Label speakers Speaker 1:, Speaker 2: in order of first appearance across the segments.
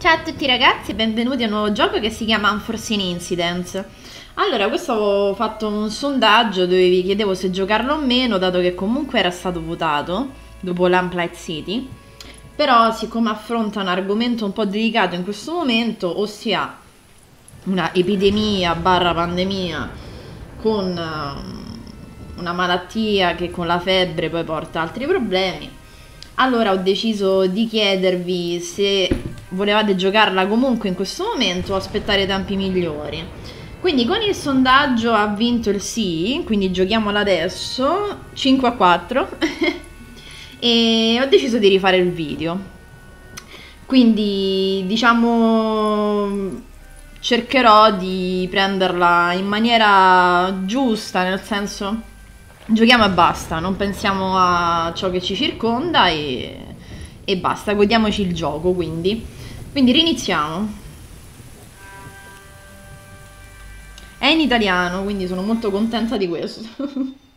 Speaker 1: Ciao a tutti ragazzi, benvenuti a un nuovo gioco che si chiama Unforeseen Incidents. Allora, questo avevo fatto un sondaggio dove vi chiedevo se giocarlo o meno, dato che comunque era stato votato dopo Lamplight City. Però, siccome affronta un argomento un po' delicato in questo momento, ossia una epidemia barra pandemia con uh, una malattia che con la febbre poi porta altri problemi, allora ho deciso di chiedervi se volevate giocarla comunque in questo momento o aspettare tempi migliori. Quindi con il sondaggio ha vinto il sì, quindi giochiamola adesso, 5 a 4, e ho deciso di rifare il video. Quindi diciamo cercherò di prenderla in maniera giusta, nel senso giochiamo e basta, non pensiamo a ciò che ci circonda e, e basta, godiamoci il gioco quindi. Quindi riniziamo. È in italiano, quindi sono molto contenta di questo.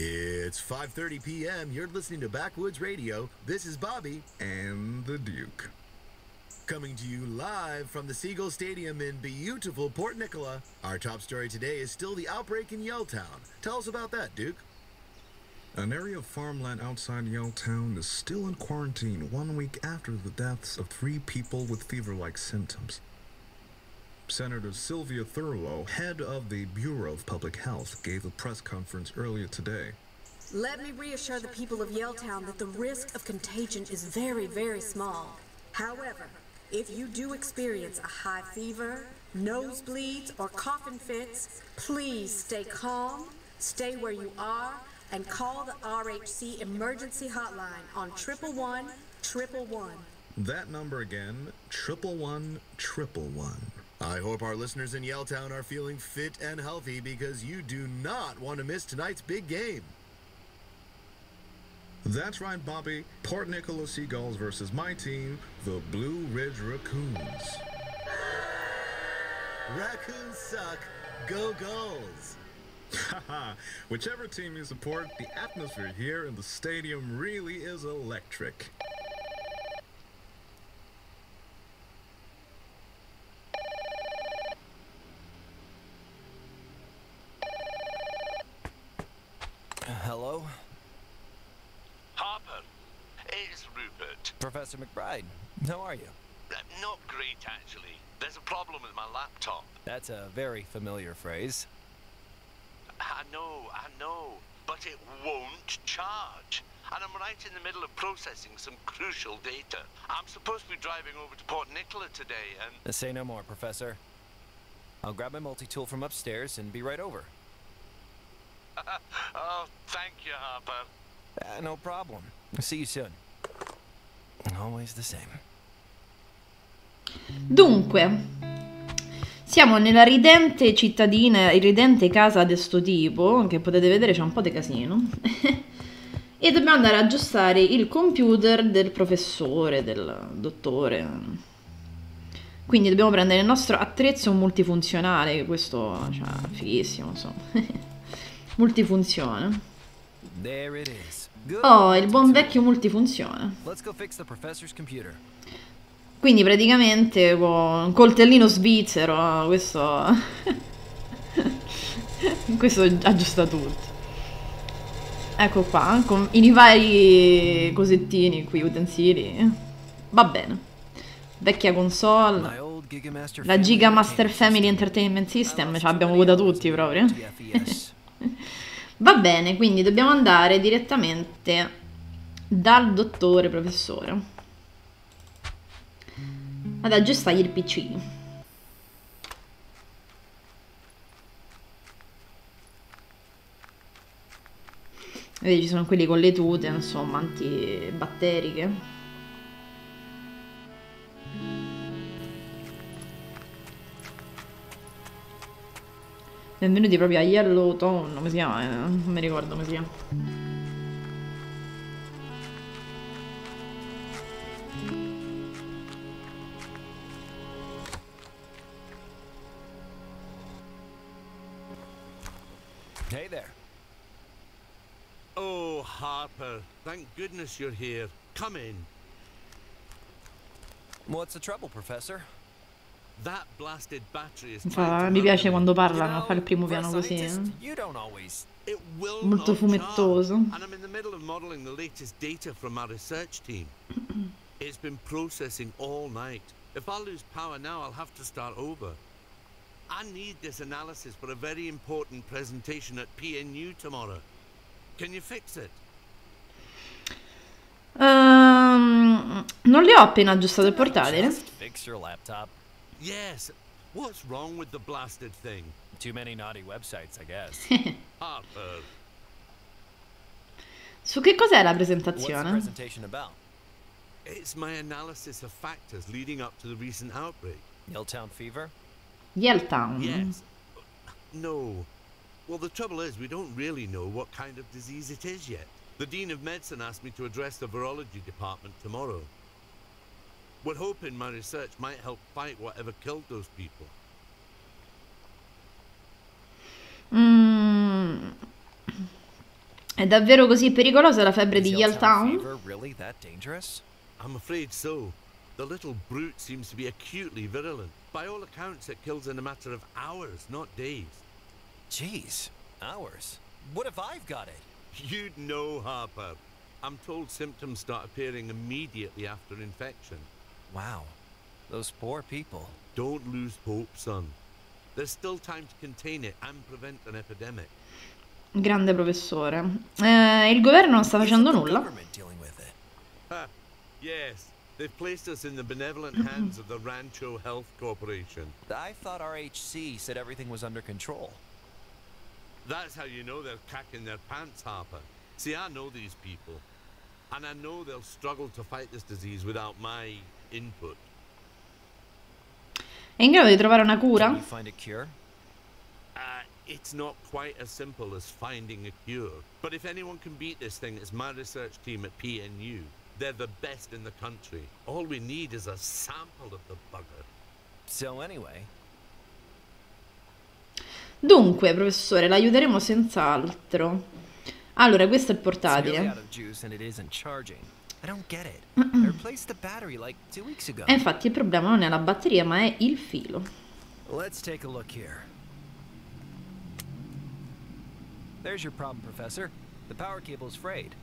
Speaker 2: It's 5:30 p.m. You're listening to Backwoods Radio. This is Bobby and the Duke. Coming to you live from the Seagull Stadium in beautiful Port Nicola. Our top story today is still the outbreak in Yelltown. Tell us about that, Duke.
Speaker 3: An area of farmland outside Yelltown is still in quarantine one week after the deaths of three people with fever-like symptoms. Senator Sylvia Thurlow, head of the Bureau of Public Health, gave a press conference earlier today.
Speaker 4: Let me reassure the people of Yelltown that the risk of contagion is very, very small. However, if you do experience a high fever, nosebleeds, or coughing fits, please stay calm, stay where you are, and call the RHC emergency hotline on triple one triple one.
Speaker 3: That number again, triple one triple one.
Speaker 2: I hope our listeners in Yelltown are feeling fit and healthy because you do not want to miss tonight's big game.
Speaker 3: That's right, Bobby. Port Nicola Seagulls versus my team, the Blue Ridge Raccoons.
Speaker 2: Raccoons suck. Go goals.
Speaker 3: Haha, whichever team you support, the atmosphere here in the stadium really is electric.
Speaker 5: Hello?
Speaker 6: Harper, it's Rupert.
Speaker 5: Professor McBride, how are you?
Speaker 6: Uh, not great, actually. There's a problem with my laptop.
Speaker 5: That's a very familiar phrase.
Speaker 6: I know, I know, but it won't charge. And I'm right in the middle of processing some crucial data. I'm supposed to be driving over to Port Nicola today, and
Speaker 5: Uh, Say no more, Professor. I'll grab my multi-tool from upstairs and be right over.
Speaker 6: oh, thank you, Harper.
Speaker 5: Uh, no problem. See you soon.
Speaker 1: Dunque, siamo nella ridente cittadina, ridente casa di sto tipo, che potete vedere c'è un po' di casino, e dobbiamo andare a aggiustare il computer del professore, del dottore. Quindi dobbiamo prendere il nostro attrezzo multifunzionale, che questo cioè, è fighissimo, insomma. Multifunzione. Oh, il buon vecchio multifunzione. Quindi praticamente con un coltellino svizzero, questo... questo aggiusta tutto. Ecco qua, con i vari cosettini qui, utensili. Va bene. Vecchia console. La Giga Master Family. Entertainment System, ce l'abbiamo avuta tutti proprio. Va bene, quindi dobbiamo andare direttamente dal dottore professore ad aggiustargli il PC. Vedi, ci sono quelli con le tute, insomma, antibatteriche. Benvenuti proprio a Yellow Tone, come si chiama? Eh, Non mi ricordo come si chiama.
Speaker 5: Hey there.
Speaker 6: Oh, Harper, thank goodness you're here. Come in.
Speaker 5: What's the trouble, Professor?
Speaker 1: Fa- mi piace quando
Speaker 6: me.
Speaker 1: parla,
Speaker 5: You
Speaker 1: ma fa il primo
Speaker 5: a
Speaker 1: piano così. eh. Molto fumettoso.
Speaker 6: it's been processing all night. If I lose power now, I'll have to start over. I need this analysis for a very important presentation at PNU tomorrow. Can you fix it?
Speaker 1: Ehm, non le ho appena aggiustato il portatile.
Speaker 5: Just fix your laptop.
Speaker 6: Yes. What's wrong with the blasted thing?
Speaker 5: Too many naughty websites, I guess.
Speaker 6: Harper,
Speaker 1: Su che cos'è la
Speaker 5: What's the presentation about?
Speaker 6: it's my analysis of factors leading up to the recent outbreak.
Speaker 5: Hilltown fever?
Speaker 1: Yaletown.
Speaker 6: Yes. No. Well, the trouble is, we don't really know what kind of disease it is yet. The Dean of Medicine asked me to address the virology department tomorrow. We're hoping my research might help fight whatever killed those people.
Speaker 1: Mm. È davvero così pericolosa la febbre di
Speaker 5: Is Hilltown
Speaker 1: Yaletown?
Speaker 5: really that dangerous?
Speaker 6: I'm afraid so. The little brute seems to be acutely virulent. By all accounts, it kills in a matter of hours, not days.
Speaker 5: Jeez, hours. What if I've got it?
Speaker 6: You'd know, Harper. I'm told symptoms start appearing immediately after infection.
Speaker 5: Wow, those poor people.
Speaker 6: Don't lose hope, son. There's still time to contain it and prevent an epidemic.
Speaker 1: Grande professore. Eh, il governo non sta facendo
Speaker 5: Isn't the
Speaker 1: nulla.
Speaker 5: government dealing with it?
Speaker 6: Ha! Yes, they've placed us in the benevolent hands of the Rancho Health Corporation.
Speaker 5: I thought RHC said everything was under control.
Speaker 6: That's how you know they're cacking their pants, Harper. See, I know these people. And I know they'll struggle to fight this disease without my input.
Speaker 1: È in grado di trovare una cura?
Speaker 5: you find a cure?
Speaker 6: Uh, it's not quite as simple as finding a cure. But if anyone can beat this thing, it's my research team at PNU. They're the best in the country. All we need is a sample of the bugger.
Speaker 5: So anyway,
Speaker 1: Dunque, professore, l'aiuteremo senz'altro. Allora, questo è il portatile.
Speaker 5: Of juice and it isn't. I don't get it. The battery like two weeks.
Speaker 1: E infatti il problema non è la batteria, ma è il filo.
Speaker 5: Let's take a look here. There's your problem, Professor. The power cable's frayed.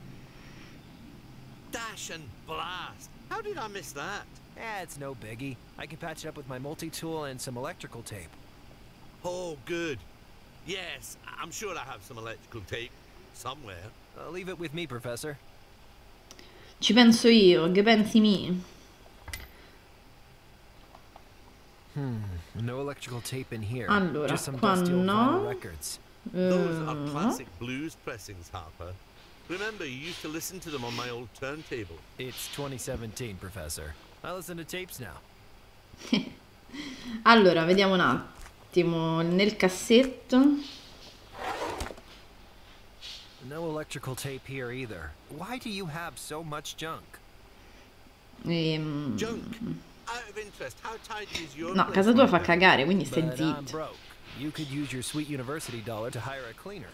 Speaker 6: Dash and blast! How did I miss that?
Speaker 5: Eh, it's no biggie. I can patch it up with my multi-tool and some electrical tape.
Speaker 6: Oh, good. Yes, I- I'm sure I have some electrical tape somewhere.
Speaker 5: Uh, leave it with me, Professor.
Speaker 1: Ci penso io, che pensi mi?
Speaker 5: No electrical tape in here.
Speaker 1: Allora,
Speaker 5: Just some
Speaker 1: qua no.
Speaker 5: vinyl records.
Speaker 6: Those are classic blues pressings, Harper. Remember, you used to listen to them on my old turntable.
Speaker 5: It's 2017, Professor. I listen to tapes now.
Speaker 1: Allora, vediamo un attimo. Nel cassetto.
Speaker 5: No electrical tape here either. Why do you have so much junk?
Speaker 1: Ehm,
Speaker 6: Junk. Out of interest, how tidy is your
Speaker 1: No, casa tua fa cagare, quindi stai zitto.
Speaker 5: You could use your sweet university dollar to hire a cleaner.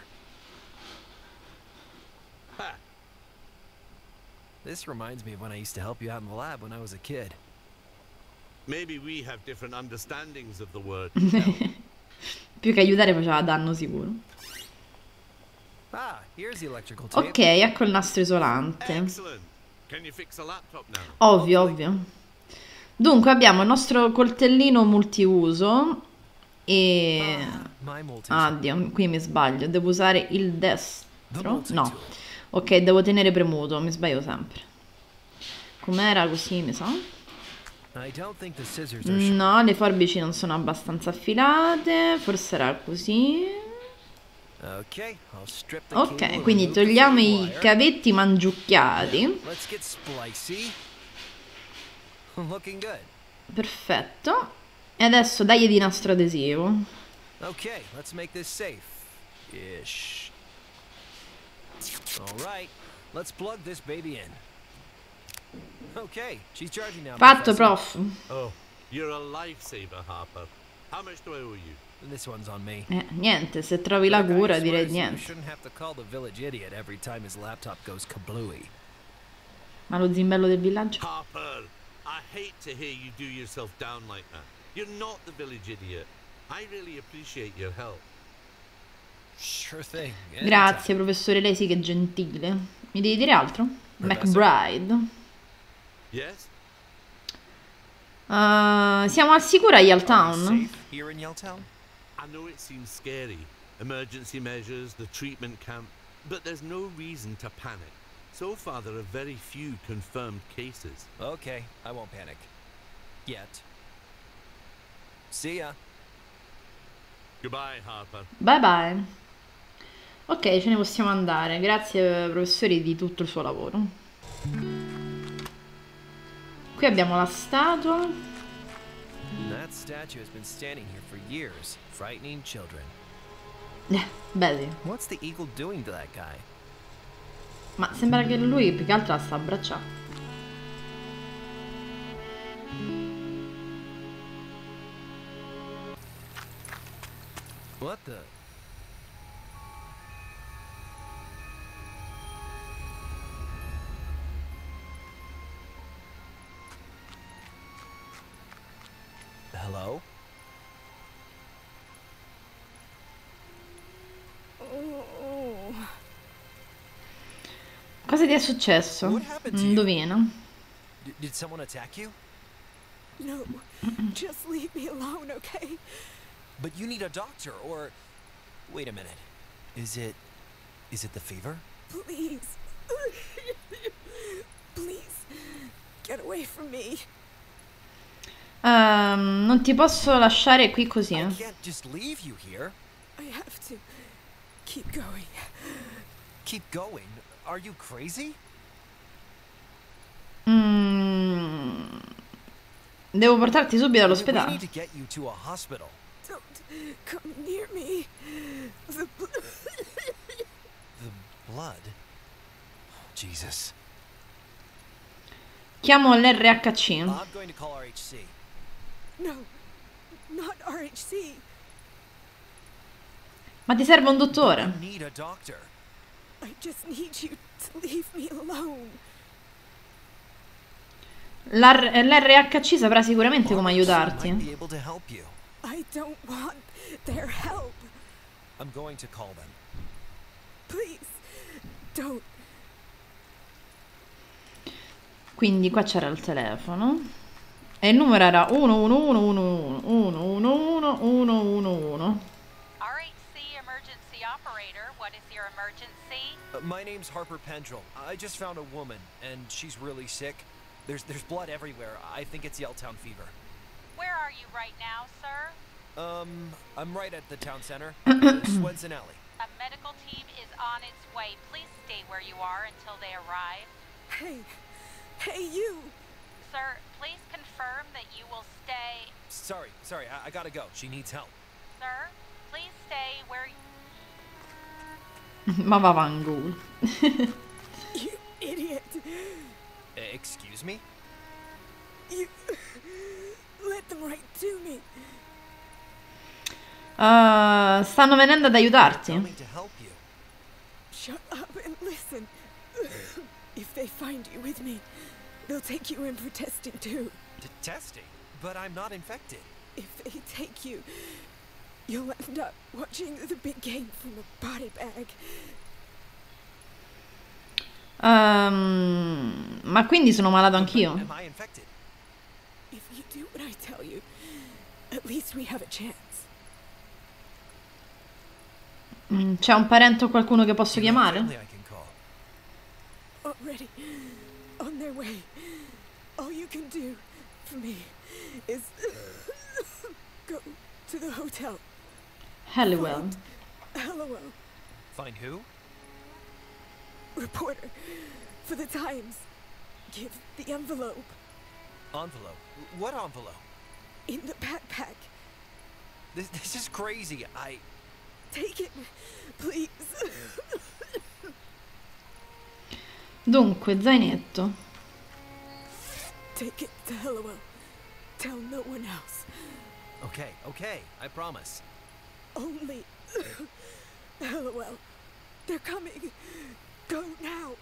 Speaker 6: Ha!
Speaker 5: This reminds me of when I used to help you out in the lab when I was a kid.
Speaker 6: Maybe we have different understandings of the word.
Speaker 1: Più che aiutare faceva danno sicuro.
Speaker 5: Ah, here's the electrical tape.
Speaker 1: Ok, ecco il nastro isolante. Ovvio, ovvio. Dunque abbiamo il nostro coltellino multiuso e... Ah, Dio, qui mi sbaglio. Devo usare il destro? No. Ok, devo tenere premuto, mi sbaglio sempre. Com'era così, mi sa? No, le forbici non sono abbastanza affilate. Forse era così.
Speaker 5: Okay, I'll strip the cable
Speaker 1: Ok, quindi togliamo i cavetti mangiucchiati. Perfetto. E adesso dagli di nastro adesivo.
Speaker 5: Okay, let's make this safe. Ish. All right, let's plug this baby in. Okay, she's charging now.
Speaker 1: Fatto, prof.
Speaker 6: Oh, you're a lifesaver, Harper. How much do I owe you?
Speaker 5: This one's on me.
Speaker 1: Eh, niente, se trovi la cura direi niente. Ma lo zimbello del villaggio?
Speaker 6: Harper, I hate to hear you do yourself down like that. You're not the village idiot. I really appreciate your help.
Speaker 5: Sure thing.
Speaker 1: Grazie, professore Lesi, che gentile. Mi devi dire altro? McBride.
Speaker 6: Yes?
Speaker 1: Uh, siamo al sicuro a Yaletown?
Speaker 5: Yelltown?
Speaker 6: I know it seems scary. Emergency measures, the treatment camp, but there's no reason to panic. So far, there are very few confirmed cases.
Speaker 5: Okay, I won't panic. Yet. See ya.
Speaker 6: Goodbye, Harper.
Speaker 1: Bye bye. Ok, ce ne possiamo andare. Grazie, professori, di tutto il suo lavoro. Qui abbiamo la statua.
Speaker 5: That statue has been standing here for years, frightening children.
Speaker 1: Belli.
Speaker 5: What's the eagle doing to that guy?
Speaker 1: Ma sembra che lui più che altro la sta abbracciando.
Speaker 5: What the?
Speaker 1: Cosa ti è successo? Indovina.
Speaker 5: Did someone attack you?
Speaker 4: No, just leave me alone, okay?
Speaker 5: But you need a doctor or Wait a minute. Is it is it the fever?
Speaker 4: Please. Please. Get away from me.
Speaker 1: Ehm, non ti posso lasciare qui così.
Speaker 5: I
Speaker 1: eh.
Speaker 5: can't just leave you here.
Speaker 4: I have to keep going.
Speaker 5: Keep going. Are you crazy?
Speaker 1: Mm, Devo portarti subito all'ospedale.
Speaker 5: need to get you to a hospital.
Speaker 4: Don't come near me. The bl-
Speaker 5: The blood. Jesus.
Speaker 1: Chiamo l'RHC.
Speaker 5: I'm going to call RHC.
Speaker 4: no, not RHC.
Speaker 1: Ma ti serve un dottore?
Speaker 5: I need a doctor.
Speaker 4: I just need you to leave me alone.
Speaker 1: L'R- L'RHC saprà sicuramente come aiutarti.
Speaker 4: I don't want their help.
Speaker 5: I'm going to call them.
Speaker 4: Please, don't.
Speaker 1: Quindi qua c'era il telefono. E il numero era 11111 111
Speaker 7: RHC emergency operator, what is your emergency?
Speaker 5: Uh, my name's Harper Pendrell. I just found a woman, and she's really sick. There's there's blood everywhere. I think it's Yelltown fever.
Speaker 7: Where are you right now, sir?
Speaker 5: Um, I'm right at the town center, uh, Swenson Alley.
Speaker 7: A medical team is on its way. Please stay where you are until they arrive.
Speaker 4: Hey, hey, you.
Speaker 7: Sir, please confirm that you will stay.
Speaker 5: Sorry, sorry, I, I gotta go. She needs help.
Speaker 7: Sir, please stay where you.
Speaker 1: Ma va vangul.
Speaker 4: You idiot.
Speaker 5: Uh, excuse me?
Speaker 4: You. Let them right to me.
Speaker 1: Uh, stanno venendo ad aiutarti.
Speaker 5: to help you.
Speaker 4: Shut up and listen. if they find you with me, they'll take you in for testing too.
Speaker 5: T- testing? But I'm not infected.
Speaker 4: If they take you, you'll end up watching the big game from a body bag.
Speaker 1: Ehm, ma quindi sono malato anch'io?
Speaker 5: Am I infected?
Speaker 4: If you do what I tell you, at least we have a chance.
Speaker 1: Mm, C'è un parente o qualcuno che posso chiamare?
Speaker 4: Already on their way. All you can do for me is go to the hotel.
Speaker 1: Halliwell.
Speaker 4: Hello,
Speaker 5: Find who?
Speaker 4: reporter for the Times. Give the envelope
Speaker 5: Envelope. What envelope?
Speaker 4: in the backpack.
Speaker 5: This, this is crazy. I.
Speaker 4: Take it, please.
Speaker 1: Dunque, zainetto.
Speaker 4: Take it to Hellowell. Tell no one else.
Speaker 5: Okay, okay, I promise.
Speaker 4: Only. well, They're coming. Go now.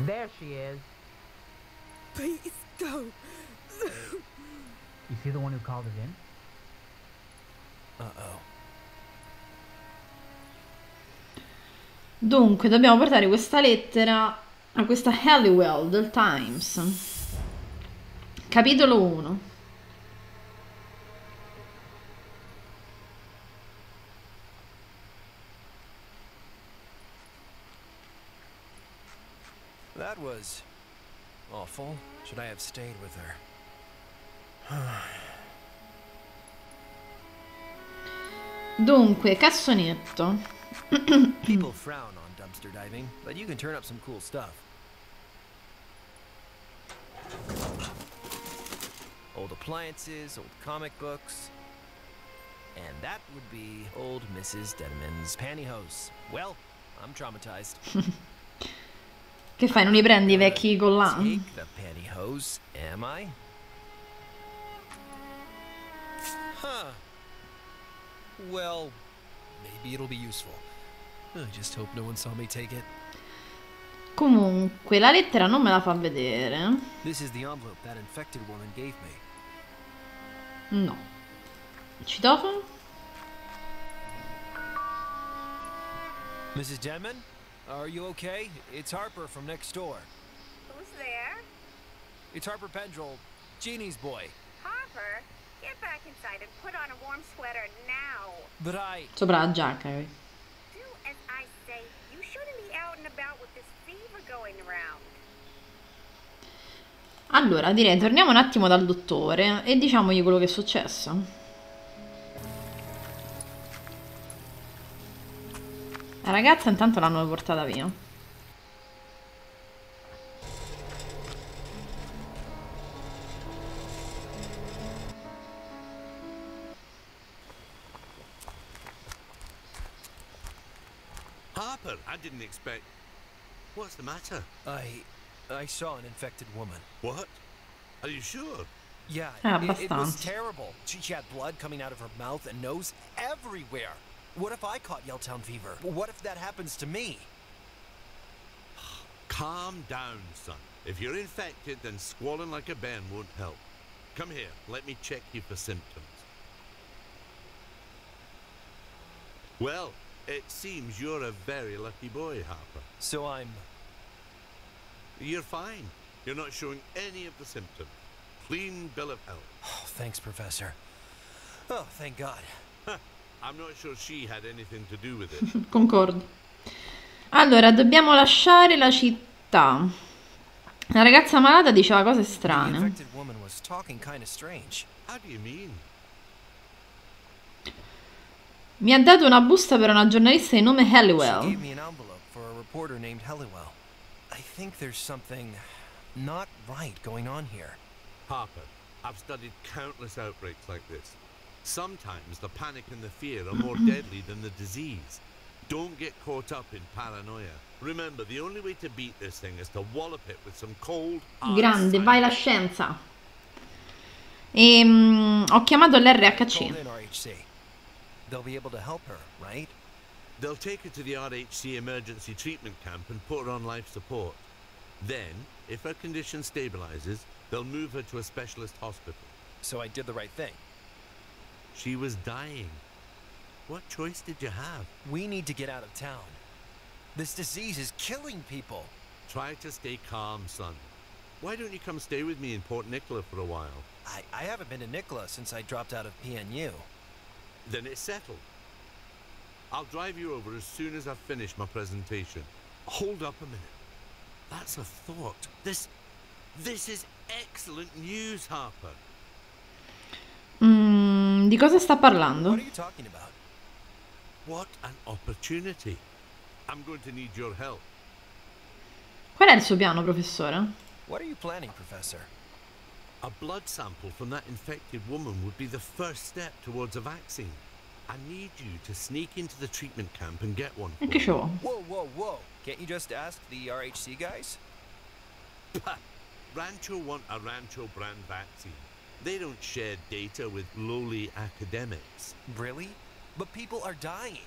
Speaker 8: There she is.
Speaker 4: Please go.
Speaker 8: You see the one who called it in?
Speaker 5: Uh-oh.
Speaker 1: Dunque, dobbiamo portare questa lettera a questa Halliwell del Times. Capitolo 1.
Speaker 5: That was awful. Should I have stayed with her?
Speaker 1: Dunque, cassonetto.
Speaker 5: People frown on dumpster diving, but you can turn up some cool stuff. Old appliances, old comic books. And that would be old Mrs. Denman's pantyhose. Well, I'm traumatized.
Speaker 1: Che fai, non li prendi i vecchi?
Speaker 5: Take the pantyhose, am I? Huh. Well, maybe it'll be useful. I just hope no one saw me take it.
Speaker 1: Comunque, la lettera non me la fa vedere.
Speaker 5: This is the envelope that infected woman gave me.
Speaker 1: No. Citofono?
Speaker 5: Mrs. Denman? Are you okay? It's Harper from next door.
Speaker 9: Who's there?
Speaker 5: It's Harper Pendrell, Jeannie's boy.
Speaker 9: Harper?
Speaker 1: Sopra la giacca. eh.
Speaker 9: Do as I say. You shouldn't be out and about with this fever going around.
Speaker 1: Allora, direi torniamo un attimo dal dottore e diciamogli quello che è successo. La ragazza intanto l'hanno portata via.
Speaker 6: Harper, I didn't expect. What's the matter?
Speaker 5: I. I saw an infected woman.
Speaker 6: What? Are you sure?
Speaker 5: Yeah,
Speaker 1: Ah,
Speaker 5: it, it was terrible. She, she had blood coming out of her mouth and nose everywhere. What if I caught Yelltown fever? What if that happens to me?
Speaker 6: Calm down, son. If you're infected, then squalling like a bairn won't help. Come here, let me check you for symptoms. Well, it seems you're a very lucky boy, Harper.
Speaker 5: So I'm.
Speaker 6: You're fine. You're not showing any of the symptoms. Clean bill of health.
Speaker 5: Oh, thanks, Professor. Oh, thank God.
Speaker 6: I'm not sure she had anything to do with it.
Speaker 1: Concordo. Allora, dobbiamo lasciare la città. La ragazza malata diceva cose
Speaker 5: The
Speaker 1: strane.
Speaker 5: infected woman was talking kind of strange.
Speaker 6: How do you mean?
Speaker 1: Mi ha dato una busta per una giornalista di nome Halliwell.
Speaker 5: gave me an envelope for a reporter named Halliwell. I think there's something not right going on here.
Speaker 6: Harper, I've studied countless outbreaks like this. Sometimes the panic and the fear are more deadly than the disease. Don't get caught up in paranoia. Remember, the only way to beat this thing is to wallop it with some cold,
Speaker 1: Grande, vai la scienza. Ehm, ho chiamato l'RHC.
Speaker 5: They'll be able to help her, right?
Speaker 6: They'll take her to the RHC emergency treatment camp and put her on life support. Then, if her condition stabilizes, they'll move her to a specialist hospital.
Speaker 5: So I did the right thing.
Speaker 6: She was dying. What choice did you have?
Speaker 5: We need to get out of town. This disease is killing people.
Speaker 6: Try to stay calm, son. Why don't you come stay with me in Port Nicola for a while?
Speaker 5: I, I haven't been to Nicola since I dropped out of PNU.
Speaker 6: Then it's settled. I'll drive you over as soon as I've finished my presentation. Hold up a minute. That's a thought. This this is excellent news, Harper.
Speaker 1: Mm, di cosa sta parlando?
Speaker 5: What are you talking about?
Speaker 6: What an opportunity. I'm going to need your help.
Speaker 1: Qual è il suo piano, professore?
Speaker 5: What are you planning, Professor?
Speaker 6: A blood sample from that infected woman would be the first step towards a vaccine. I need you to sneak into the treatment camp and get one.
Speaker 1: E che ci vuole?
Speaker 5: Whoa, whoa, whoa. Can't you just ask the RHC guys?
Speaker 6: Rancho want a Rancho brand vaccine. They don't share data with lowly academics.
Speaker 5: Really? But people are dying.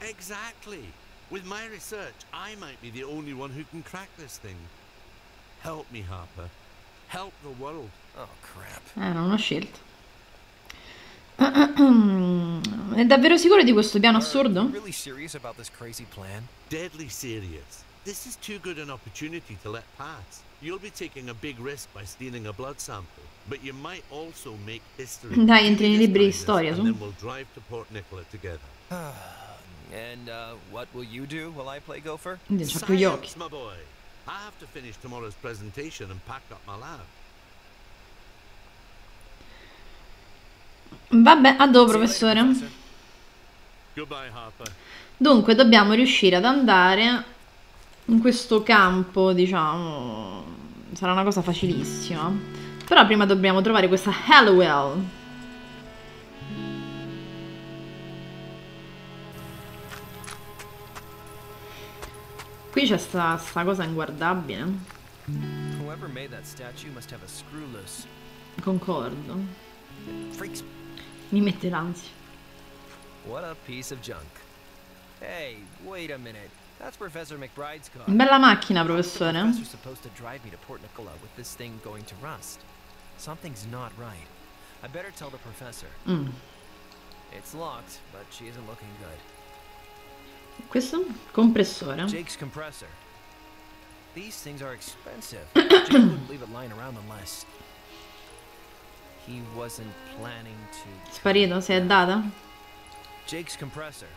Speaker 6: Exactly. With my research, I might be the only one who can crack this thing. Help me, Harper. Help the world.
Speaker 5: Oh, crap.
Speaker 1: Eh, non ho scelto. È davvero sicuro di questo piano assurdo?
Speaker 5: really serious about this crazy plan?
Speaker 6: Deadly serious. This is too good an opportunity to let pass. You'll be taking a big risk by stealing a blood sample, but you might also make history.
Speaker 1: Dai, entri nei libri di storia, su.
Speaker 6: then we'll drive to Port Nicola together.
Speaker 5: And uh, what will you do while I play Gopher?
Speaker 6: Science, my boy. I have to finish tomorrow's presentation and pack up my lab.
Speaker 1: Vabbè, a dopo, professore.
Speaker 5: Professor.
Speaker 6: Goodbye, Harper.
Speaker 1: Dunque, dobbiamo riuscire ad andare in questo campo, diciamo. Sarà una cosa facilissima. Però prima dobbiamo trovare questa Hallowell. Qui c'è sta, sta cosa inguardabile.
Speaker 5: Whoever made that statue must have a screw loose.
Speaker 1: Concordo. Mi mette l'ansia.
Speaker 5: What a piece of junk. Hey, wait a minute. That's Professor McBride's car.
Speaker 1: Bella macchina, professore.
Speaker 5: professor supposed to drive me to Port Nicola with this thing going to rust? Something's not right. I better tell the professor.
Speaker 1: Mm.
Speaker 5: It's locked, but she isn't looking good.
Speaker 1: Questo? Compressore.
Speaker 5: Jake's compressor. These things are expensive. Jake wouldn't leave it lying around unless he wasn't planning to.
Speaker 1: Sparito, si è data?
Speaker 5: Jake's compressor.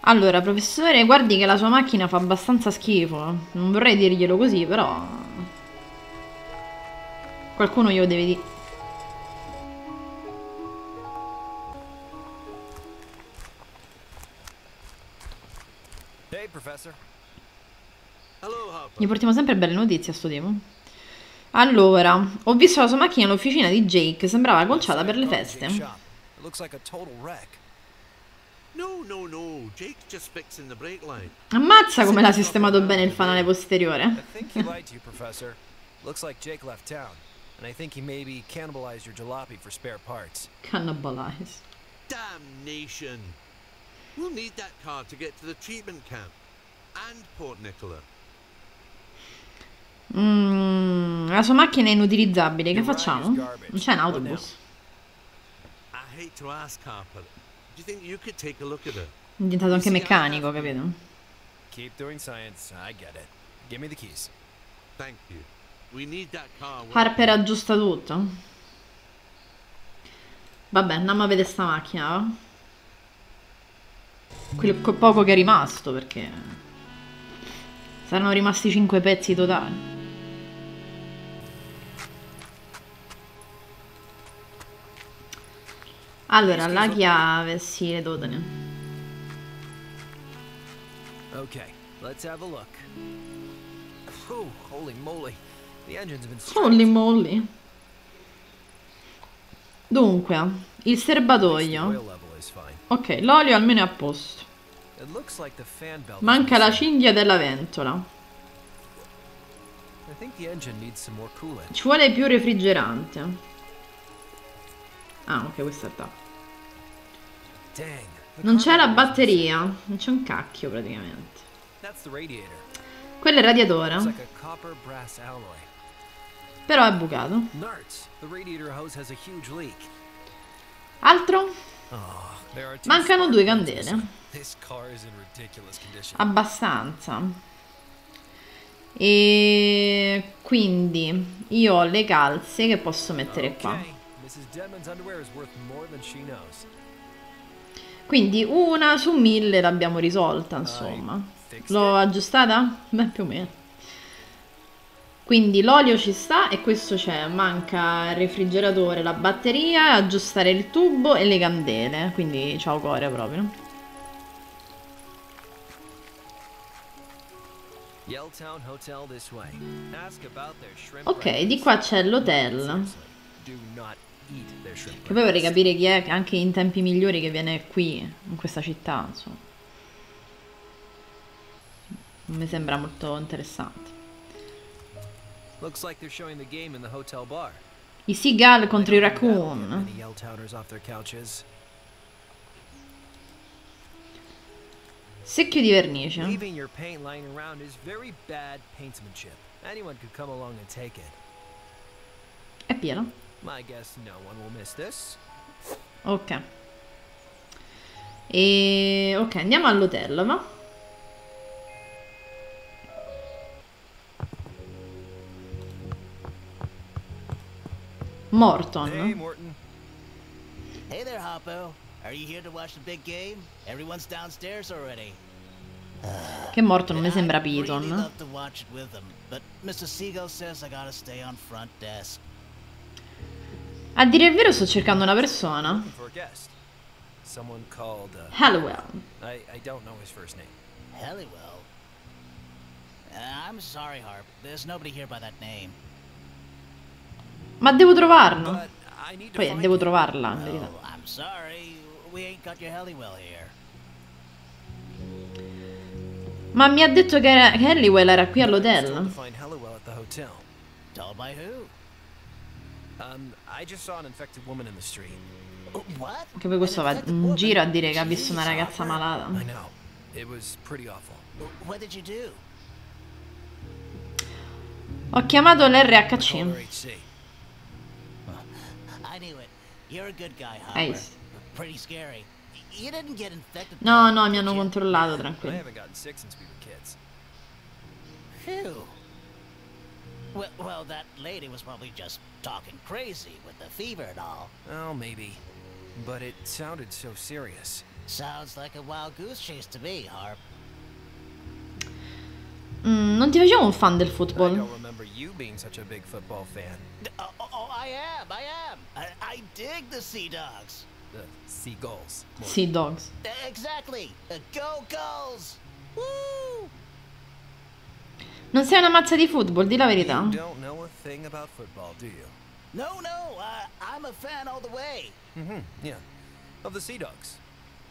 Speaker 1: Allora, professore, guardi che la sua macchina fa abbastanza schifo. Non vorrei dirglielo così, però. Qualcuno glielo deve dire. Gli portiamo sempre belle notizie a sto tipo. Allora, ho visto la sua macchina all'officina di Jake, sembrava conciata per le feste. Ammazza come l'ha sistemato bene il fanale posteriore.
Speaker 5: And I think he maybe cannibalized your jalopy for spare parts.
Speaker 1: Cannibalize.
Speaker 6: Damnation. We'll need that car to get to the treatment camp and Port Nicola.
Speaker 1: Mm, la sua macchina è inutilizzabile, che facciamo? Non c'è un autobus.
Speaker 6: I hate to ask Harper. Do you think you could take a look at her?
Speaker 1: È diventato anche meccanico, capito?
Speaker 5: Keep doing science. I get it. Give me the keys.
Speaker 6: Thank you. We need that car.
Speaker 1: Harper aggiusta tutto. Vabbè, andiamo a vedere sta macchina, va? Quel co- poco che è rimasto, perché... Saranno rimasti 5 pezzi totali. Allora, la chiave, sì, le dotane.
Speaker 5: Okay, let's have a look. Oh, holy moly. The engine's been
Speaker 1: Holy moly. Dunque, il serbatoio. Ok, l'olio almeno è a posto. Manca la cinghia della ventola. Ci vuole più refrigerante. Ah, ok, questa è Non c'è la batteria. Non c'è un cacchio praticamente. Quello è il radiatore. Però è bucato. Altro? Mancano due candele. Abbastanza. E quindi io ho le calze che posso mettere qua. Quindi una su mille l'abbiamo risolta, insomma. L'ho aggiustata? Beh, più o meno. Quindi l'olio ci sta e questo c'è, manca il refrigeratore, la batteria, aggiustare il tubo e le candele. Quindi ciao core proprio. Ok, di qua c'è l'hotel. Che poi vorrei capire chi è, che anche in tempi migliori che viene qui, in questa città, insomma. Non mi sembra molto interessante.
Speaker 5: Looks like they're showing the game in the hotel bar.
Speaker 1: I Seagull contro i Raccoon. Secchio di vernice.
Speaker 5: Leaving your paint lying around is very bad paintsmanship. Anyone could come along and take it.
Speaker 1: È pieno.
Speaker 5: My guess no one will miss this.
Speaker 1: Ok. E... Ok, andiamo all'hotel, va? Morton.
Speaker 5: Hey, Morton.
Speaker 10: Hey there, Hoppo. Are you here to watch the big game? Everyone's downstairs already.
Speaker 1: Che Morton mi sembra
Speaker 10: I'd really
Speaker 1: Piton.
Speaker 10: love to watch it with them, but Mr. Seagull says I gotta stay on front desk.
Speaker 1: A dire il vero sto cercando una persona.
Speaker 5: Someone called. Uh,
Speaker 1: Hallowell.
Speaker 5: I I don't know his first name.
Speaker 10: Helliwell. Uh, I'm sorry, Harp. There's nobody here by that name.
Speaker 1: Ma devo trovarlo. Poi devo trovarla, in verità.
Speaker 10: Oh.
Speaker 1: Ma mi ha detto che, era- che Halliwell era qui all'hotel.
Speaker 5: to find Helliwell at the hotel.
Speaker 10: Told by who?
Speaker 5: I just saw an infected woman in the street.
Speaker 10: What?
Speaker 1: Che poi questo va in giro a dire che ha visto una ragazza malata.
Speaker 5: I know. It was pretty awful.
Speaker 10: What did you do?
Speaker 1: Ho chiamato l'RHC.
Speaker 10: You're a good guy, Hopper.
Speaker 1: Hai?
Speaker 10: Pretty scary. You didn't get infected.
Speaker 1: No, no, mi
Speaker 10: did
Speaker 1: hanno
Speaker 10: you?
Speaker 1: controllato,
Speaker 5: I
Speaker 1: tranquillo.
Speaker 5: haven't gotten sick since we were kids.
Speaker 10: Phew. Well, well, that lady was probably just talking crazy with the fever and all.
Speaker 5: Well, maybe. But it sounded so serious.
Speaker 10: Sounds like a wild goose chase to me, Harp.
Speaker 1: Mm, non ti facevo un fan del
Speaker 5: I
Speaker 1: football?
Speaker 5: don't remember you being such a big football fan.
Speaker 10: Oh, oh, oh, I am, I am. I, I dig the Sea Dogs.
Speaker 5: The seagulls. more
Speaker 1: Sì, Dogs.
Speaker 10: Exactly. Go Gulls! Woo!
Speaker 1: Non sei una mazza di football, di la verità.
Speaker 5: You don't know a thing about football, do you?
Speaker 10: No, no, uh, I'm a fan all the way.
Speaker 5: Mm-hmm. Yeah. Of the Sea Dogs.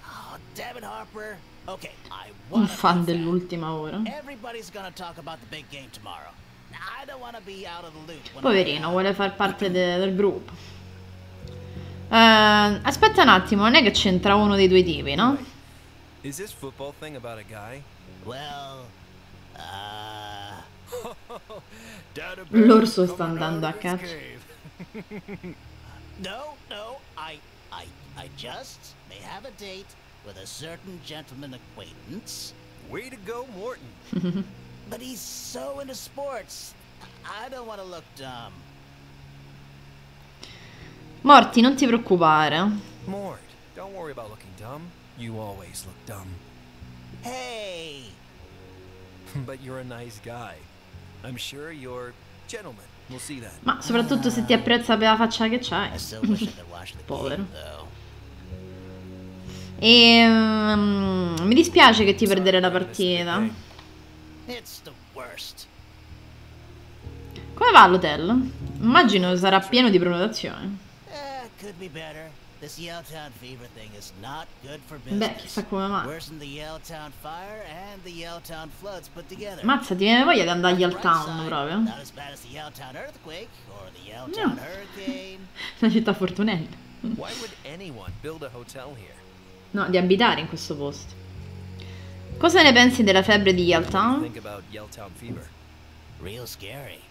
Speaker 10: Oh, damn it, Harper.
Speaker 1: Un fan dell'ultima ora. Poverino, vuole far parte de- del gruppo. Eh, aspetta un attimo, non è che c'entra uno dei due tipi, no?
Speaker 5: Is this football thing about a guy?
Speaker 10: Well, uh,
Speaker 1: L'orso sta andando a caccia.
Speaker 10: no, no, I, I, I just may have a date with a certain gentleman acquaintance,
Speaker 5: Way to go, Morton.
Speaker 10: but he's so into sports. I don't want to look dumb.
Speaker 1: Morti, non ti preoccupare.
Speaker 5: Mort, don't worry about looking dumb. You always look dumb.
Speaker 10: Hey,
Speaker 5: but you're a nice guy. I'm sure you're gentleman. We'll see that.
Speaker 1: Ma soprattutto se ti apprezza per la faccia che c'hai. Povero. E mm, mi dispiace che ti perdere la partita. Come va all'hotel? Immagino sarà pieno di prenotazioni.
Speaker 10: Eh,
Speaker 1: Beh, chissà come mai. Mazza, ti viene voglia di andare a
Speaker 10: side,
Speaker 1: proprio? No.
Speaker 10: hurricane.
Speaker 1: Una città fortunella.
Speaker 5: Why would anyone build a hotel here?
Speaker 1: No, di abitare in questo posto. Cosa ne pensi della febbre di
Speaker 5: about Yelltown fever?
Speaker 10: Real scary.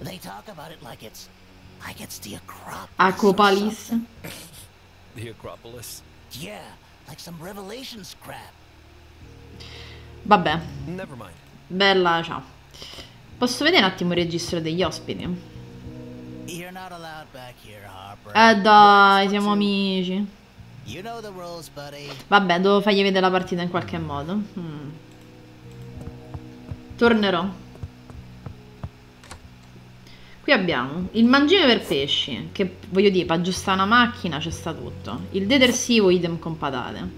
Speaker 10: They talk about it like it's like it's the Acropolis. something.
Speaker 5: The Acropolis?
Speaker 10: Yeah, like some Revelations crap.
Speaker 1: Vabbè,
Speaker 5: Never mind.
Speaker 1: bella, ciao. Posso vedere un attimo il registro degli ospiti? Eh dai, siamo amici.
Speaker 10: You know rules.
Speaker 1: Vabbè, devo fargli vedere la partita in qualche modo. Mm. Tornerò. Qui abbiamo il mangime per pesci, che voglio dire, per aggiustare una macchina c'è sta tutto. Il detersivo idem con patate.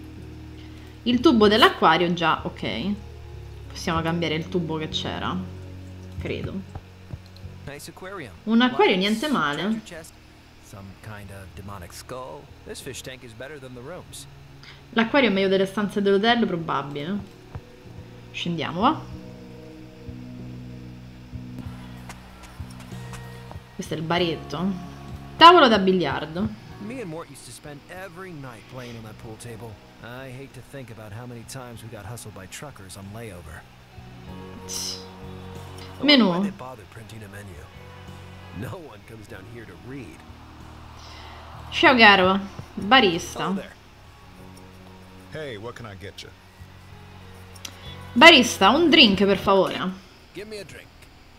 Speaker 1: Il tubo dell'acquario già, ok. Possiamo cambiare il tubo che c'era. Credo. Un acquario niente male. L'acquario è meglio delle stanze dell'hotel, probabile. Scendiamo, va? Questo è il baretto. Tavolo da biliardo.
Speaker 5: Me and Mort used to spend every night playing on that pool table. I hate to think about how many times we got hustled by truckers on layover. Wonder why they bothered printing a menu. No one comes down here to read.
Speaker 1: Ciao caro, barista.
Speaker 5: There.
Speaker 3: Hey, what can I get you?
Speaker 1: Barista, un drink per favore.
Speaker 5: Give me a drink.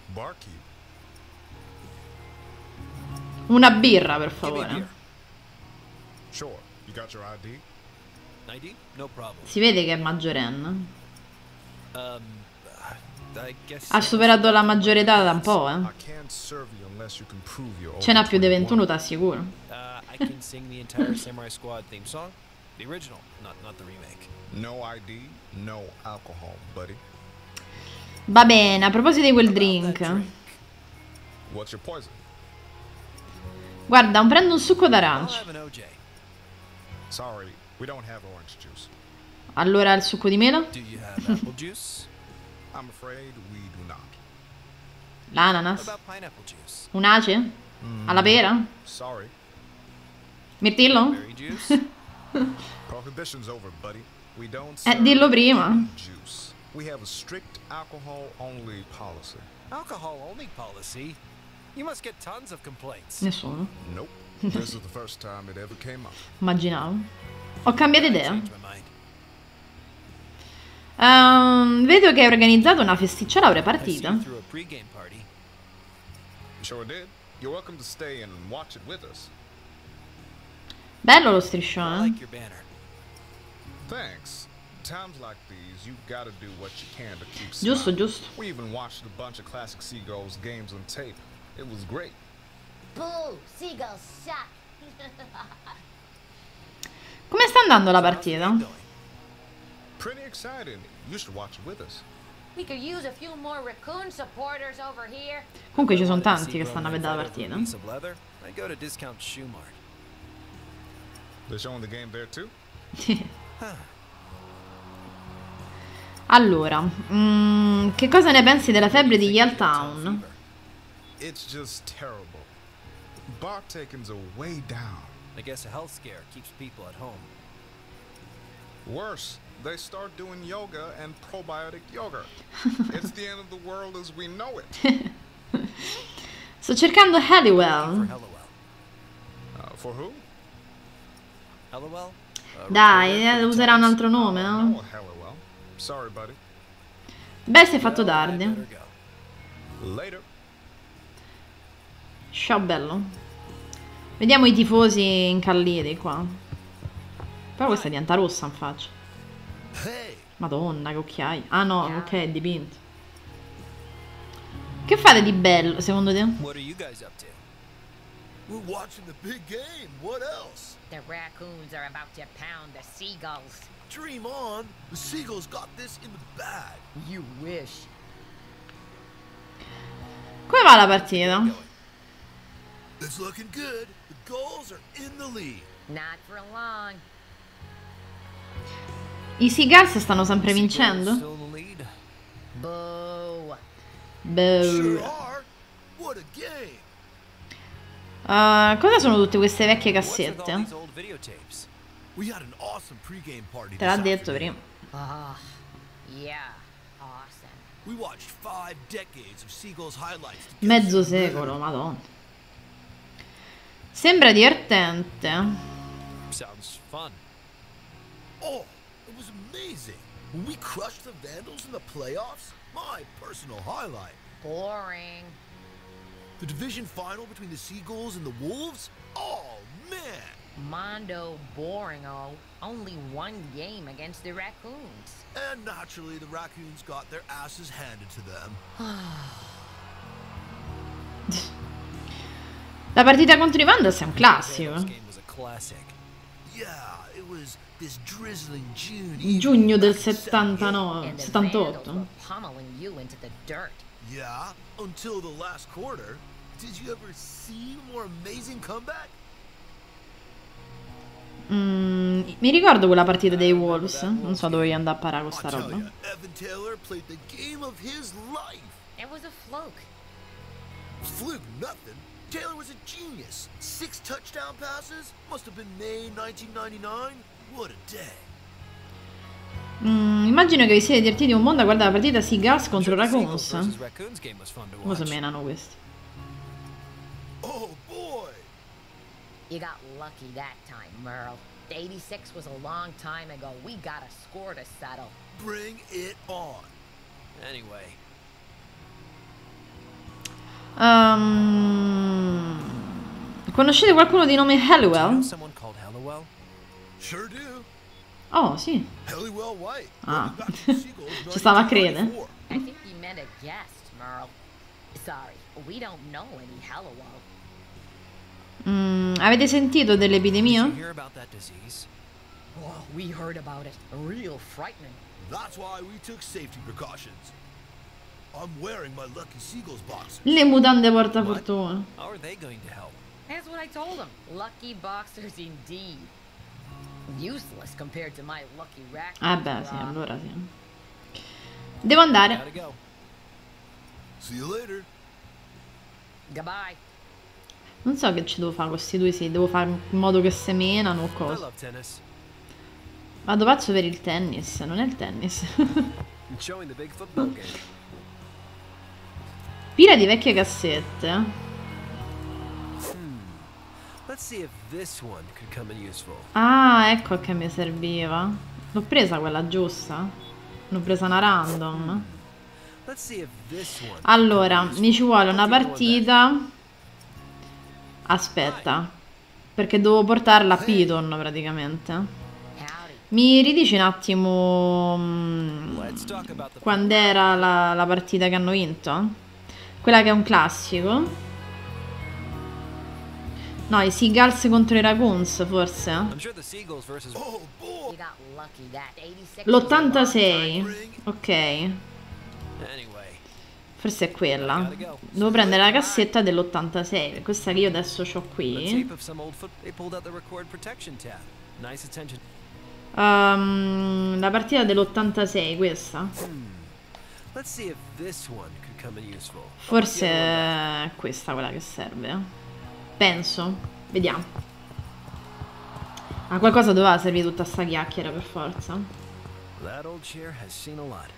Speaker 3: Barkeep.
Speaker 1: Una birra per favore.
Speaker 5: beer.
Speaker 3: Sure. You got your ID?
Speaker 5: ID? No problem.
Speaker 1: Si vede che è maggiorenne.
Speaker 5: Um.
Speaker 1: Ha superato la maggiore età da un po', eh. Ce n'ha più di 21,
Speaker 3: 21.
Speaker 1: t'assicuro.
Speaker 5: Uh, I can sing the entire Samurai Squad theme song. The original, not not the remake.
Speaker 3: No ID, no alcohol, buddy.
Speaker 1: Va bene, a proposito di quel drink. Guarda, prendo un succo d'arancia. Allora il succo di mela?
Speaker 3: I'm afraid we do not.
Speaker 1: L'ananas?
Speaker 5: about pineapple juice?
Speaker 1: Un ace? Alla pera?
Speaker 3: Sorry.
Speaker 1: Mirtillo?
Speaker 3: Prohibition's over, buddy. We don't
Speaker 1: Eh, dillo prima.
Speaker 3: juice. We have a strict alcohol-only policy.
Speaker 5: Alcohol only policy? You must get tons of complaints.
Speaker 1: Nessuno.
Speaker 3: Nope. this is the first time it ever came up.
Speaker 1: Immaginavo. Ho cambiato idea. Ehm, vedo che hai organizzato una festiccia laurea
Speaker 5: I see
Speaker 1: partita.
Speaker 5: you threw a pregame party.
Speaker 3: Sure did. You're welcome to stay and watch it with us.
Speaker 1: Bello lo striscione.
Speaker 5: banner.
Speaker 3: Thanks. Times like these, you gotta do what you can to keep
Speaker 1: Giusto,
Speaker 3: smiling.
Speaker 1: giusto.
Speaker 3: We even watched a bunch of classic Seagulls games on tape. It was great.
Speaker 11: Boo! Seagulls suck.
Speaker 1: Come sta andando la partita?
Speaker 3: Pretty exciting. You should watch it with us.
Speaker 11: We could use a few more raccoon supporters over here.
Speaker 1: Comunque ci sono tanti che stanno a vedere la partita.
Speaker 5: I go to Discount Shoe Mart.
Speaker 3: They're showing the game there too?
Speaker 1: Allora, mm, che cosa ne pensi della febbre di Yale Town?
Speaker 3: It's just terrible. Bar takings are way down.
Speaker 5: I guess a health scare keeps people at home.
Speaker 3: Worse, they start doing yoga and probiotic yogurt. it's the end of the world as we know it.
Speaker 1: Sto cercando Halliwell.
Speaker 3: Uh, for who?
Speaker 5: Hellowell? Uh,
Speaker 1: Dai, eh, userà un altro nome,
Speaker 3: Oh,
Speaker 1: no?
Speaker 3: Sorry, buddy.
Speaker 1: Beh, si è fatto tardi.
Speaker 3: Later.
Speaker 1: Ciao bello. Vediamo i tifosi incalliti qua. Però questa diventa rossa in faccia.
Speaker 6: Hey,
Speaker 1: Madonna, che occhiali. Ah no, ok, è dipinto. Che fate di bello, secondo te?
Speaker 5: What are you guys up to?
Speaker 6: we're watching the big game. What else?
Speaker 11: The raccoons are about to pound the seagulls.
Speaker 6: Dream on. The Seagulls got this in the bag.
Speaker 11: You wish.
Speaker 1: Come va la partita?
Speaker 6: It's looking good. The goals are in the lead.
Speaker 11: Not for long.
Speaker 1: I Seagulls stanno sempre vincendo? Boh. Uh, cosa sono tutte queste vecchie cassette? Te l'ha detto prima.
Speaker 11: Ah,
Speaker 1: Mezzo secolo, madonna. Sembra divertente.
Speaker 5: Sounds fun.
Speaker 6: Oh, amazing. When we crushed the Vandals in the playoffs, my personal highlight.
Speaker 11: Boring.
Speaker 6: The division final between the Seagulls and the Wolves? Oh, man.
Speaker 11: Mondo Boringo. Oh. Only one game against the raccoons.
Speaker 6: And naturally, the Raccoons got their asses handed to them.
Speaker 1: La partita contro i Vandals è un classico.
Speaker 5: This game was a classic.
Speaker 6: Yeah, it was
Speaker 1: Giugno del
Speaker 6: back in
Speaker 1: 79,
Speaker 11: And the Vandals
Speaker 1: 78.
Speaker 11: were pummeling you into the dirt.
Speaker 6: Yeah, until the last quarter. Did you ever see a more amazing comeback?
Speaker 1: Mm, mi ricordo quella partita dei Wolves. Non so dove andare a parare con sta
Speaker 2: Tell
Speaker 1: roba.
Speaker 2: Evan Taylor played the game of his life.
Speaker 11: It was a fluke.
Speaker 2: Fluke nothing. Taylor was a genius. Six touchdown passes. Must have been May 1999.
Speaker 1: Mm, immagino che vi siete divertiti un mondo a guardare la partita Seagulls contro
Speaker 5: the Seagulls
Speaker 1: Raccoons. Come
Speaker 5: watch.
Speaker 1: menano questi?
Speaker 2: Oh boy.
Speaker 11: You got lucky that time, Merle. 86 was a long time ago. We got a score to settle.
Speaker 2: Bring it on.
Speaker 5: Anyway,
Speaker 1: Ehm, conoscete qualcuno di nome Halliwell?
Speaker 2: Sure do.
Speaker 1: Oh, sì. Ah. Ci stava a credere.
Speaker 2: 1994.
Speaker 11: I think you meant a guest, Merle. Sorry, we don't know any Hallowell.
Speaker 1: Mm, avete sentito dell'epidemia?
Speaker 11: Oh, we heard about it. Real frightening.
Speaker 2: That's why we took safety precautions. I'm wearing my Lucky Seagulls boxer.
Speaker 1: Le mutande portafortuna.
Speaker 5: How are they going to help?
Speaker 11: That's what I told him. Lucky boxers indeed. Useless compared to my lucky rack.
Speaker 1: Ah beh, sì, allora sì. Devo andare.
Speaker 5: Gotta go.
Speaker 2: See you later.
Speaker 11: Goodbye.
Speaker 1: Non so che ci devo fare questi due, sì. Devo fare in modo che semenano o cosa. Vado pazzo per il tennis, non è il tennis. Pila di vecchie cassette. Ah, ecco che mi serviva. L'ho presa quella giusta? L'ho presa una random. Allora, mi ci vuole una partita. Aspetta. Perché devo portarla a Python praticamente. Mi ridici un attimo mm, quando era la, la partita che hanno vinto? Quella che è un classico. No, i Seagulls contro i Raccoons forse.
Speaker 5: I'm sure the Seagulls versus.
Speaker 2: Oh boy.
Speaker 11: You got lucky that 86 was a long time.
Speaker 1: L'86. Ok. Forse è quella. Devo prendere la cassetta dell'86. Questa che io adesso ho qui. Ehm, la partita dell'86, questa.
Speaker 5: Useful.
Speaker 1: Forse è questa quella che serve. Penso. Vediamo. A qualcosa doveva servire tutta sta chiacchiera per forza.
Speaker 5: That old chair has seen a lot.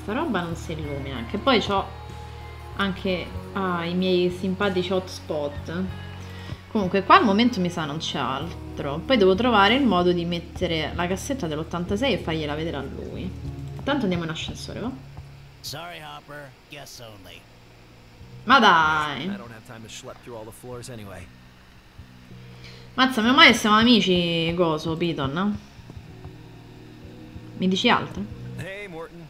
Speaker 1: Sta roba non si illumina. Che poi ho anche ah, i miei simpatici hotspot. Comunque qua al momento mi sa non c'è altro. Poi devo trovare il modo di mettere la cassetta dell'86 e fargliela vedere a lui. Tanto andiamo in ascensore, va?
Speaker 10: Sorry, Hopper. Guess only.
Speaker 1: Ma dai! Mazza, meno male siamo amici, coso, Piton. Mi dici altro?
Speaker 5: Hey, Morton.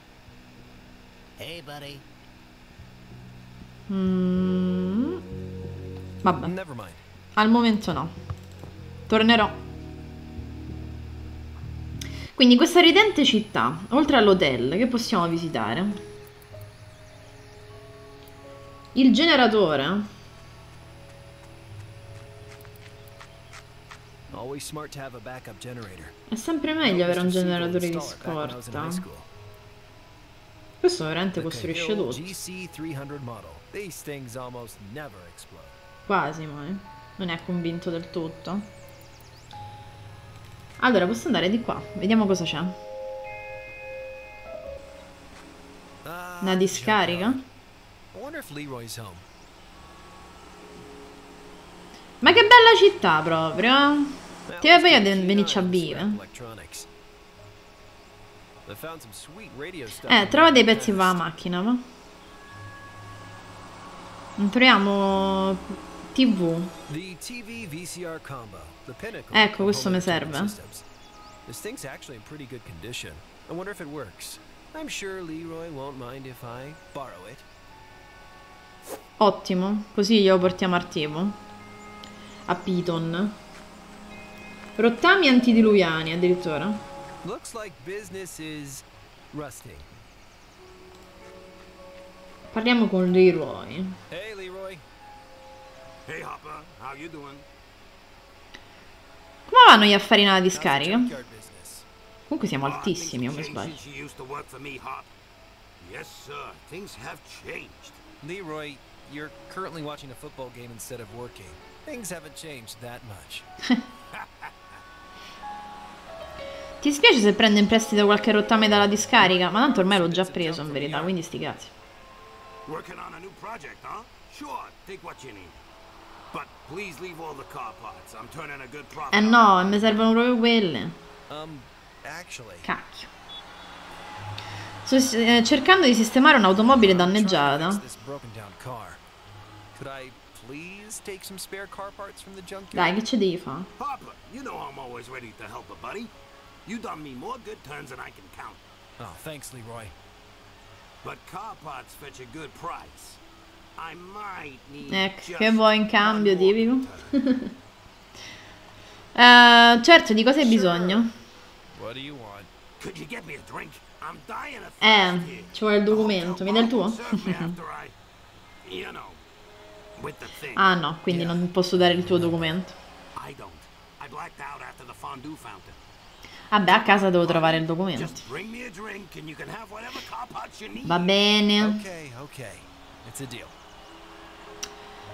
Speaker 10: Hey, buddy.
Speaker 1: Mm. Vabbè,
Speaker 5: Never mind.
Speaker 1: al momento no. Tornerò. Quindi in questa ridente città, oltre all'hotel, che possiamo visitare? Il generatore. È sempre meglio avere un generatore di scorta. Questo veramente costruisce tutto.
Speaker 5: GC300 model. These things almost never explode.
Speaker 1: Quasi mai. Non è convinto del tutto. Allora, posso andare di qua. Vediamo cosa c'è.
Speaker 5: Ah,
Speaker 1: Una discarica?
Speaker 5: Wonder if Leroy's home.
Speaker 1: Ma che bella città proprio. Ti
Speaker 5: was
Speaker 1: vai a
Speaker 5: the
Speaker 1: de- venirci a vivere. Eh, trova dei pezzi per la macchina. Non Troviamo TV. Ecco, questo mi serve.
Speaker 5: This thing's actually in pretty good condition. I wonder if it works. I'm sure Leroy won't mind if I borrow it.
Speaker 1: Ottimo. Così glielo portiamo al tipo. A Piton. Rottami antidiluviani addirittura.
Speaker 5: Looks like business is rusting.
Speaker 1: Parliamo con Leroy.
Speaker 5: Hey, Leroy.
Speaker 12: Hey, Hopper, how you doing?
Speaker 1: Come vanno gli affari nella discarica? Comunque siamo altissimi, o mi sbaglio.
Speaker 12: Yes, sir. Things have changed.
Speaker 5: Leroy, you're currently watching a football game instead of working. Things haven't changed that much.
Speaker 1: Ti spiace se prendo in prestito qualche rottame dalla discarica? Ma tanto ormai l'ho già preso in verità, quindi sti cazzi.
Speaker 12: Working on a new project, huh? Sure, take what you need. But please leave all the car parts. I'm turning a good profit.
Speaker 1: Eh no, mi servono proprio quelle.
Speaker 5: Um, actually,
Speaker 1: Cacchio. Sto eh, cercando di sistemare un'automobile danneggiata. Dai, che ci devi fare?
Speaker 12: You done me more good turns than I can count.
Speaker 5: Oh, thanks, Leroy.
Speaker 12: But car parts fetch a good price. I might need
Speaker 1: Ecco, che vuoi in cambio,
Speaker 12: more
Speaker 1: tipico? Eh, certo, di cosa hai bisogno?
Speaker 5: What do you want?
Speaker 12: Could you get me a drink?
Speaker 1: Eh, ci vuole il documento, mi dai il tuo? ah no, quindi non posso dare il tuo documento. Vabbè, a casa devo trovare il documento. Va bene.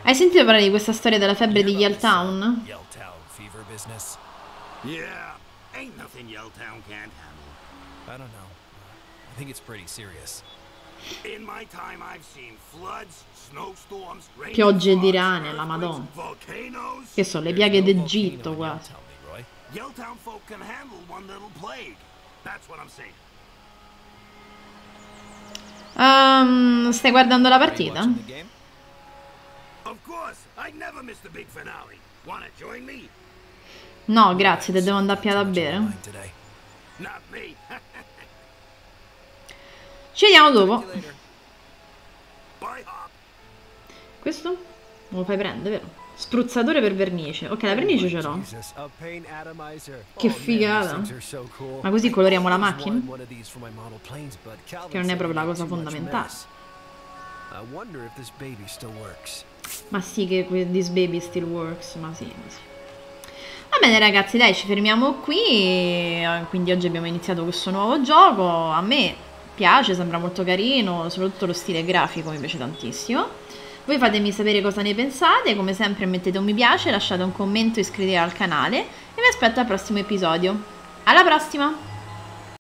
Speaker 1: Hai sentito parlare di questa storia della febbre di?
Speaker 5: Yelltown.
Speaker 12: Yeah, ain't nothing Yelltown can't handle.
Speaker 5: I don't know. I think it's pretty serious.
Speaker 12: In my time, I've seen floods, snowstorms,
Speaker 1: Piogge di rane, la madonna.
Speaker 12: volcanoes.
Speaker 1: Che sono le piaghe d'Egitto.
Speaker 5: Leroy.
Speaker 12: Yelltown folk can handle one little plague. That's what I'm saying.
Speaker 1: Ehm, stai guardando la partita?
Speaker 5: Watching the game?
Speaker 12: Of course, I never miss the big finale. Wanna join me?
Speaker 1: No, grazie, te devo andare a piada a bere.
Speaker 12: Not me.
Speaker 1: Ci vediamo dopo. Questo? Non lo fai prendere, vero? Spruzzatore per vernice. Ok, la vernice ce l'ho. Che
Speaker 5: Oh,
Speaker 1: figata. Ma così coloriamo la macchina? Che non è proprio la cosa fondamentale. Ma sì, che This Baby Still Works, ma sì, ma sì. Va bene ragazzi, dai, ci fermiamo qui. Quindi oggi abbiamo iniziato questo nuovo gioco. A me piace, sembra molto carino, soprattutto lo stile grafico mi piace tantissimo. Voi fatemi sapere cosa ne pensate, come sempre mettete un mi piace, lasciate un commento, iscrivetevi al canale e vi aspetto al prossimo episodio. Alla prossima!